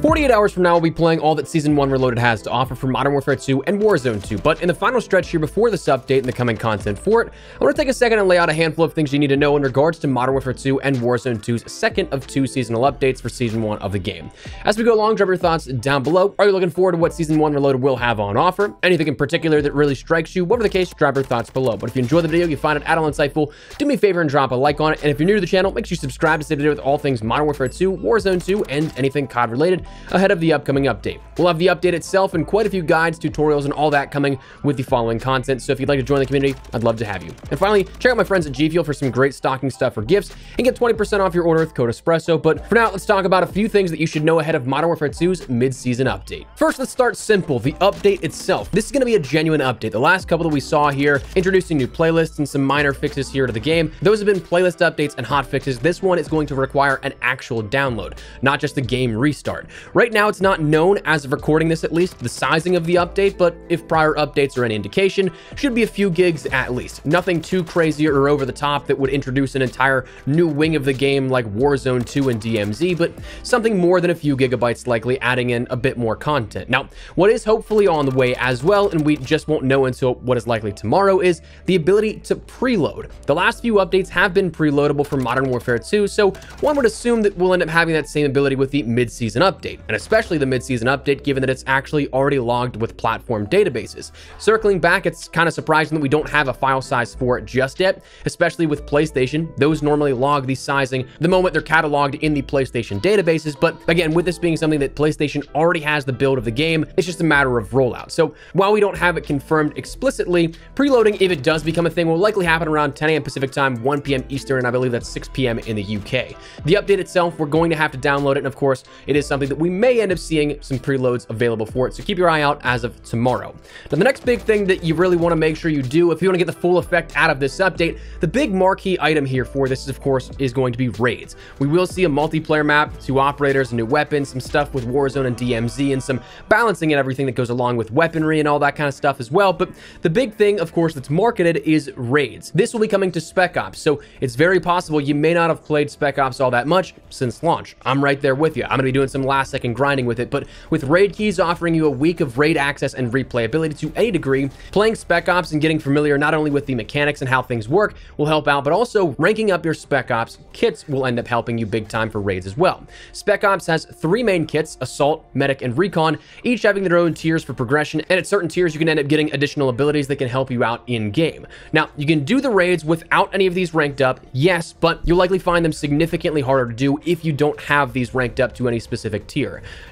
48 hours from now, we'll be playing all that Season 1 Reloaded has to offer for Modern Warfare 2 and Warzone 2. But in the final stretch here before this update and the coming content for it, I want to take a second and lay out a handful of things you need to know in regards to Modern Warfare 2 and Warzone 2's second of two seasonal updates for Season 1 of the game. As we go along, drop your thoughts down below. Are you looking forward to what Season 1 Reloaded will have on offer? Anything in particular that really strikes you? Whatever the case, drop your thoughts below. But if you enjoy the video, you find it at all insightful, do me a favor and drop a like on it. And if you're new to the channel, make sure you subscribe to stay updated with all things Modern Warfare 2, Warzone 2, and anything COD related ahead of the upcoming update. We'll have the update itself and quite a few guides, tutorials, and all that coming with the following content. So if you'd like to join the community, I'd love to have you. And finally, check out my friends at G Fuel for some great stocking stuff for gifts and get 20% off your order with code Espresso. But for now, let's talk about a few things that you should know ahead of Modern Warfare 2's mid-season update. First, let's start simple, the update itself. This is going to be a genuine update. The last couple that we saw here, introducing new playlists and some minor fixes here to the game. Those have been playlist updates and hot fixes. This one is going to require an actual download, not just a game restart. Right now, it's not known as of recording this at least, the sizing of the update, but if prior updates are any indication, should be a few gigs at least. Nothing too crazy or over the top that would introduce an entire new wing of the game like Warzone 2 and DMZ, but something more than a few gigabytes likely adding in a bit more content. Now, what is hopefully on the way as well, and we just won't know until what is likely tomorrow, is the ability to preload. The last few updates have been preloadable for Modern Warfare 2, so one would assume that we'll end up having that same ability with the mid-season update, and especially the mid-season update given that it's actually already logged with platform databases. Circling back, it's kind of surprising that we don't have a file size for it just yet, especially with PlayStation. Those normally log the sizing the moment they're cataloged in the PlayStation databases, but again, with this being something that PlayStation already has the build of the game, it's just a matter of rollout. So while we don't have it confirmed explicitly, preloading, if it does become a thing, will likely happen around 10 a.m. Pacific time, 1 p.m. Eastern, and I believe that's 6 p.m. in the UK. The update itself, we're going to have to download it, and of course, it is something that we may end up seeing some preloads available for it. So keep your eye out as of tomorrow. Now, the next big thing that you really want to make sure you do if you want to get the full effect out of this update, the big marquee item here for this, is, of course, is going to be raids. We will see a multiplayer map, two operators, a new weapon, some stuff with Warzone and DMZ, and some balancing and everything that goes along with weaponry and all that kind of stuff as well. But the big thing, of course, that's marketed is raids. This will be coming to Spec Ops, so it's very possible you may not have played Spec Ops all that much since launch. I'm right there with you. I'm going to be doing some last second grinding with it, but with raid keys offering you a week of raid access and replayability to any degree, playing Spec Ops and getting familiar not only with the mechanics and how things work will help out, but also ranking up your Spec Ops kits will end up helping you big time for raids as well. Spec Ops has three main kits, Assault, Medic, and Recon, each having their own tiers for progression, and at certain tiers you can end up getting additional abilities that can help you out in-game. Now, you can do the raids without any of these ranked up, yes, but you'll likely find them significantly harder to do if you don't have these ranked up to any specific tier.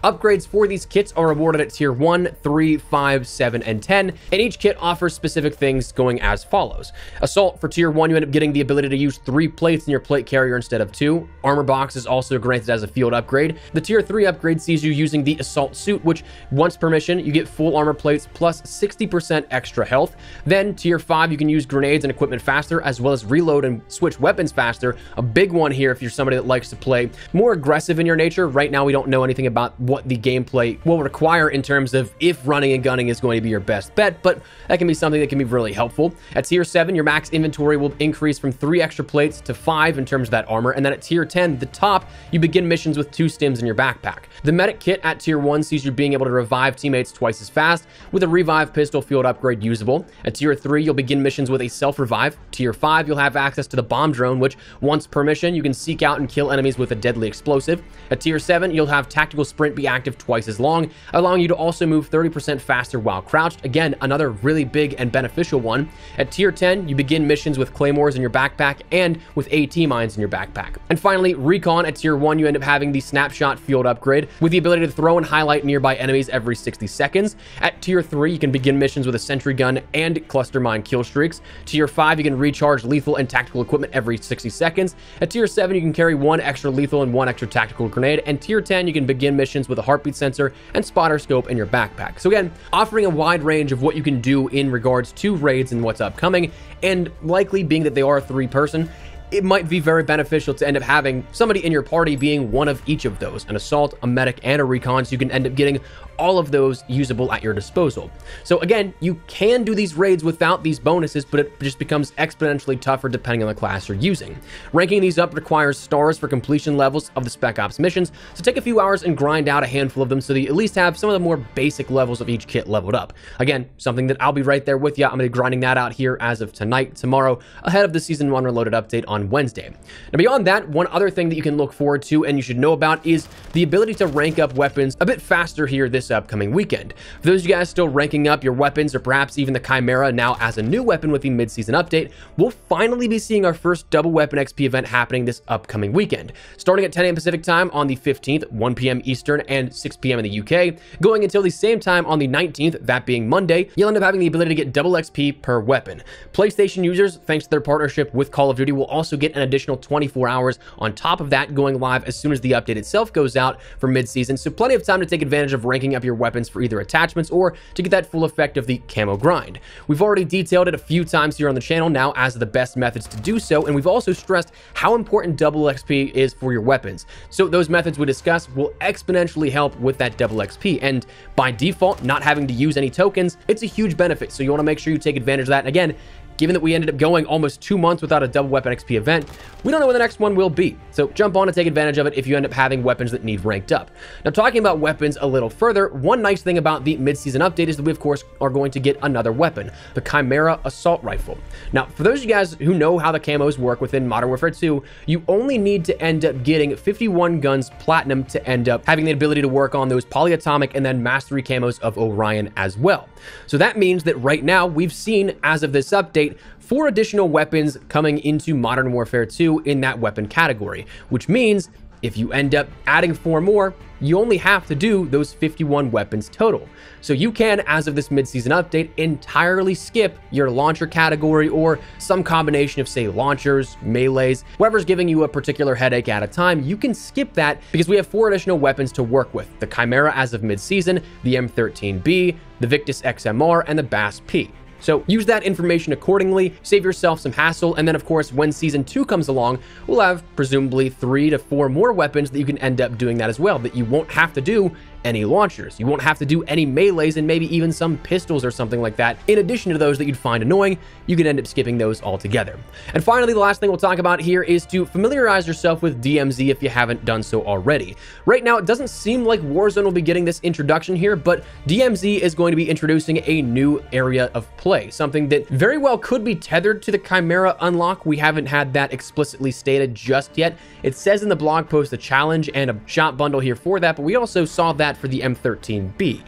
Upgrades for these kits are awarded at tier 1, 3, 5, 7, and 10, and each kit offers specific things going as follows. Assault, for tier 1, you end up getting the ability to use 3 plates in your plate carrier instead of 2. Armor box is also granted as a field upgrade. The tier 3 upgrade sees you using the assault suit, which once permission, you get full armor plates plus 60% extra health. Then tier 5, you can use grenades and equipment faster, as well as reload and switch weapons faster. A big one here if you're somebody that likes to play more aggressive in your nature. Right now, we don't know anything about what the gameplay will require in terms of if running and gunning is going to be your best bet, but that can be something that can be really helpful. At tier 7, your max inventory will increase from 3 extra plates to 5 in terms of that armor, and then at tier 10, the top, you begin missions with 2 stims in your backpack. The medic kit at tier 1 sees you being able to revive teammates twice as fast, with a revive pistol field upgrade usable. At tier 3, you'll begin missions with a self-revive. Tier 5, you'll have access to the bomb drone, which, once per mission, you can seek out and kill enemies with a deadly explosive. At tier 7, you'll have tactical sprint be active twice as long, allowing you to also move 30% faster while crouched. Again, another really big and beneficial one. At tier 10, you begin missions with claymores in your backpack and with AT mines in your backpack. And finally, recon at tier 1, you end up having the snapshot field upgrade with the ability to throw and highlight nearby enemies every 60 seconds. At tier 3, you can begin missions with a sentry gun and cluster mine kill streaks. Tier 5, you can recharge lethal and tactical equipment every 60 seconds. At tier 7, you can carry one extra lethal and one extra tactical grenade. And tier 10, you can begin missions with a heartbeat sensor and spotter scope in your backpack. So again, offering a wide range of what you can do in regards to raids and what's upcoming, and likely being that they are a three person, it might be very beneficial to end up having somebody in your party being one of each of those an assault, a medic, and a recon. So you can end up getting all of those usable at your disposal. So again, you can do these raids without these bonuses, but it just becomes exponentially tougher depending on the class you're using. Ranking these up requires stars for completion levels of the Spec Ops missions, so take a few hours and grind out a handful of them so that you at least have some of the more basic levels of each kit leveled up. Again, something that I'll be right there with you. I'm going to be grinding that out here as of tonight, tomorrow, ahead of the Season 1 Reloaded update on Wednesday. Now beyond that, one other thing that you can look forward to and you should know about is the ability to rank up weapons a bit faster here this this upcoming weekend. For those of you guys still ranking up your weapons or perhaps even the Chimera now as a new weapon with the mid-season update, we'll finally be seeing our first double weapon XP event happening this upcoming weekend. Starting at 10 a.m. Pacific time on the 15th, 1 p.m. Eastern, and 6 p.m. in the UK, going until the same time on the 19th, that being Monday, you'll end up having the ability to get double XP per weapon. PlayStation users, thanks to their partnership with Call of Duty, will also get an additional 24 hours on top of that going live as soon as the update itself goes out for mid-season, so plenty of time to take advantage of ranking up your weapons for either attachments or to get that full effect of the camo grind. We've already detailed it a few times here on the channel now as the best methods to do so, and we've also stressed how important double XP is for your weapons. So those methods we discuss will exponentially help with that double XP, and by default, not having to use any tokens, it's a huge benefit, so you want to make sure you take advantage of that. And again, Given that we ended up going almost two months without a double weapon XP event, we don't know when the next one will be. So jump on and take advantage of it if you end up having weapons that need ranked up. Now talking about weapons a little further, one nice thing about the mid-season update is that we of course are going to get another weapon, the Chimera Assault Rifle. Now for those of you guys who know how the camos work within Modern Warfare 2, you only need to end up getting 51 guns platinum to end up having the ability to work on those polyatomic and then mastery camos of Orion as well. So that means that right now we've seen as of this update four additional weapons coming into Modern Warfare 2 in that weapon category, which means if you end up adding four more, you only have to do those 51 weapons total. So you can, as of this mid-season update, entirely skip your launcher category or some combination of, say, launchers, melees, whatever's giving you a particular headache at a time, you can skip that because we have four additional weapons to work with. The Chimera as of mid-season, the M13B, the Victus XMR, and the BAS-P. So use that information accordingly, save yourself some hassle, and then of course, when Season 2 comes along, we'll have presumably three to four more weapons that you can end up doing that as well, that you won't have to do any launchers. You won't have to do any melees and maybe even some pistols or something like that. In addition to those that you'd find annoying, you could end up skipping those altogether. And finally, the last thing we'll talk about here is to familiarize yourself with DMZ if you haven't done so already. Right now, it doesn't seem like Warzone will be getting this introduction here, but DMZ is going to be introducing a new area of play, something that very well could be tethered to the Chimera unlock. We haven't had that explicitly stated just yet. It says in the blog post a challenge and a shop bundle here for that, but we also saw that for the M13B.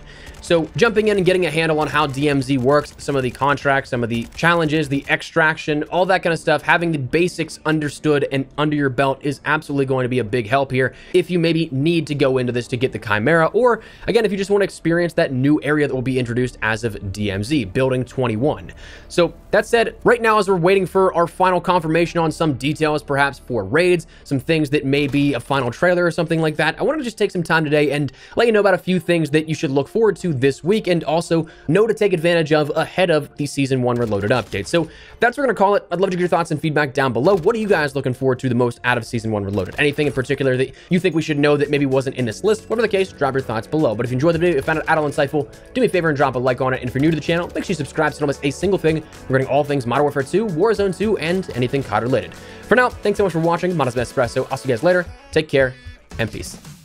So jumping in and getting a handle on how DMZ works, some of the contracts, some of the challenges, the extraction, all that kind of stuff, having the basics understood and under your belt is absolutely going to be a big help here if you maybe need to go into this to get the Chimera, or again, if you just want to experience that new area that will be introduced as of DMZ, Building 21. So that said, right now as we're waiting for our final confirmation on some details, perhaps for raids, some things that may be a final trailer or something like that, I want to just take some time today and let you know about a few things that you should look forward to this week and also know to take advantage of ahead of the Season 1 Reloaded update. So that's what we're going to call it. I'd love to get your thoughts and feedback down below. What are you guys looking forward to the most out of Season 1 Reloaded? Anything in particular that you think we should know that maybe wasn't in this list? Whatever the case, drop your thoughts below. But if you enjoyed the video, if you found it at all insightful, do me a favor and drop a like on it. And if you're new to the channel, make sure you subscribe so you don't miss a single thing regarding all things Modern Warfare 2, Warzone 2, and anything COD related. For now, thanks so much for watching. Modest Espresso. I'll see you guys later. Take care and peace.